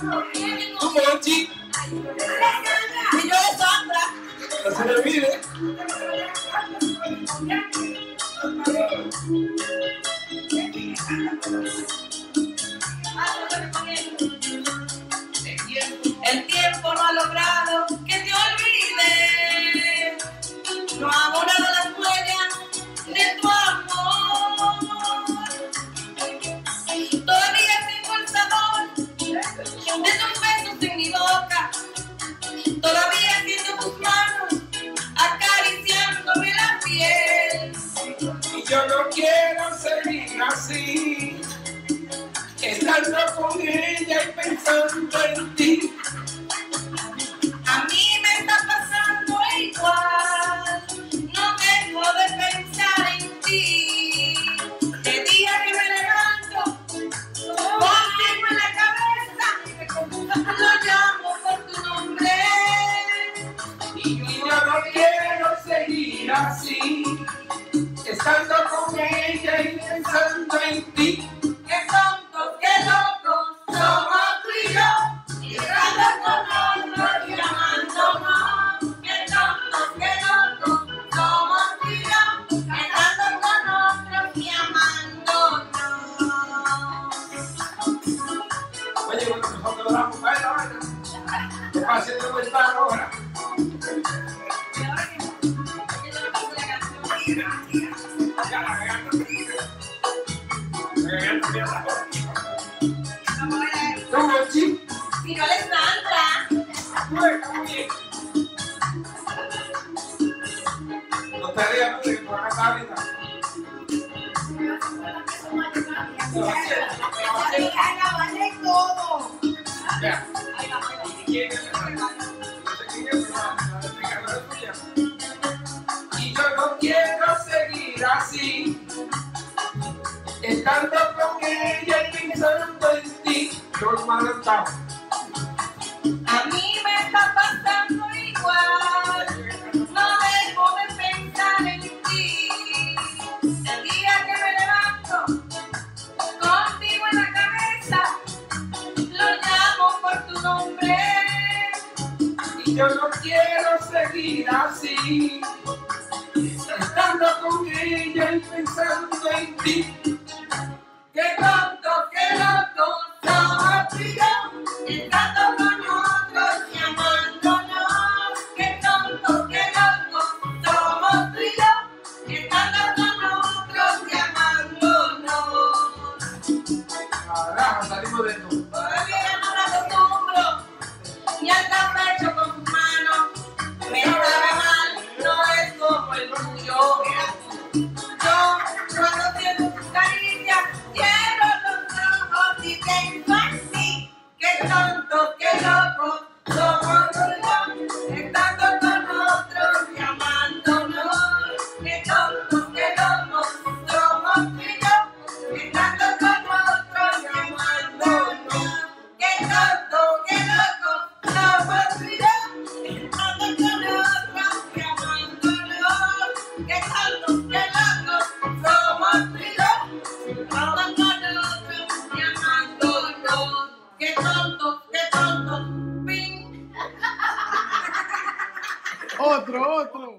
Tú, Mochi. Y yo de Sandra. No se le olvide. El tiempo no ha logrado quiero seguir así. Estando con ella y pensando en ti. A mí me está pasando igual. No dejo de pensar en ti. De día que me levanto, contigo en la cabeza, lo llamo por tu nombre. Y yo no quiero seguir así. Estando pase de vuelta ahora. No. Ella pensando en ti. Estamos. A mí me está pasando igual. No dejo de pensar en ti. El día que me levanto, contigo en la cabeza, lo llamo por tu nombre. Y yo no quiero seguir así. Estando con ella y pensando en ti. Carajo, salimos de esto. Qué tonto, qué tonto, ping. Otro, otro.